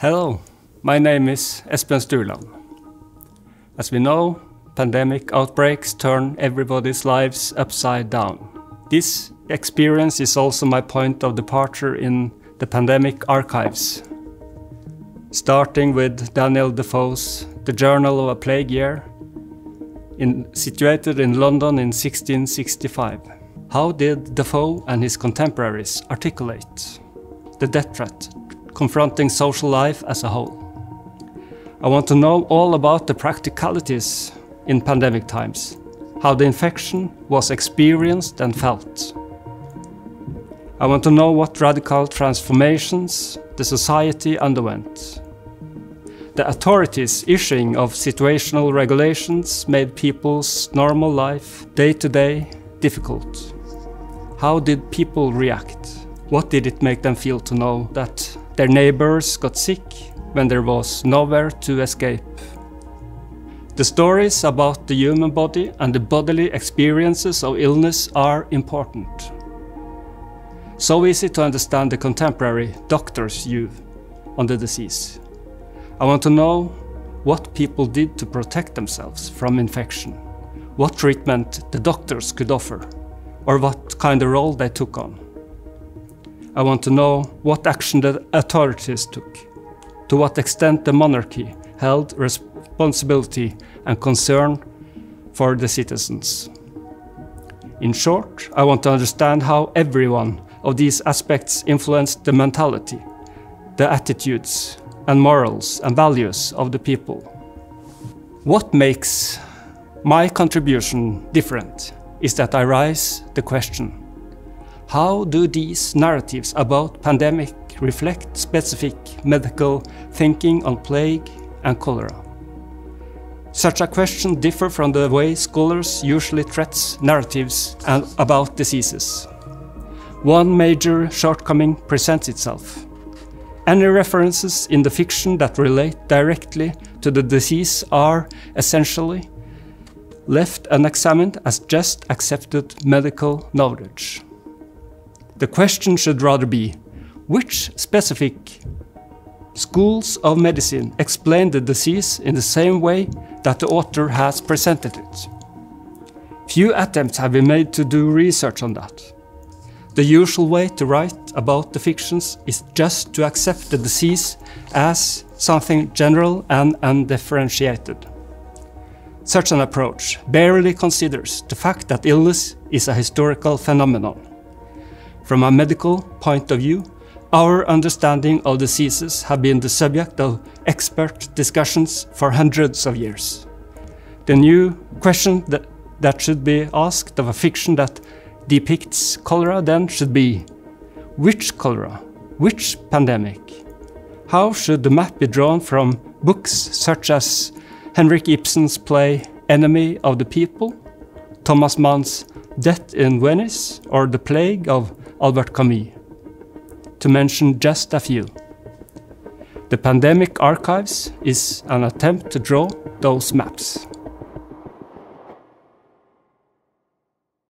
Hello, my name is Espen Stueland. As we know, pandemic outbreaks turn everybody's lives upside down. This experience is also my point of departure in the pandemic archives. Starting with Daniel Defoe's The Journal of a Plague Year, in, situated in London in 1665. How did Defoe and his contemporaries articulate the death threat confronting social life as a whole? I want to know all about the practicalities in pandemic times, how the infection was experienced and felt. I want to know what radical transformations the society underwent. The authorities' issuing of situational regulations made people's normal life, day to day, difficult. How did people react? What did it make them feel to know that their neighbors got sick when there was nowhere to escape? The stories about the human body and the bodily experiences of illness are important. So easy to understand the contemporary doctor's view on the disease. I want to know what people did to protect themselves from infection, what treatment the doctors could offer, or what kind of role they took on. I want to know what action the authorities took, to what extent the monarchy held responsibility and concern for the citizens. In short, I want to understand how every one of these aspects influenced the mentality, the attitudes, and morals and values of the people. What makes my contribution different is that I raise the question how do these narratives about pandemic reflect specific medical thinking on plague and cholera? Such a question differs from the way scholars usually treat narratives about diseases. One major shortcoming presents itself. Any references in the fiction that relate directly to the disease are essentially left unexamined as just accepted medical knowledge. The question should rather be which specific schools of medicine explain the disease in the same way that the author has presented it. Few attempts have been made to do research on that. The usual way to write about the fictions is just to accept the disease as something general and undifferentiated. Such an approach barely considers the fact that illness is a historical phenomenon. From a medical point of view, our understanding of diseases have been the subject of expert discussions for hundreds of years. The new question that, that should be asked of a fiction that depicts cholera then should be which cholera, which pandemic? How should the map be drawn from books such as Henrik Ibsen's play Enemy of the People, Thomas Mann's Death in Venice, or The Plague of Albert Camus, to mention just a few. The Pandemic Archives is an attempt to draw those maps.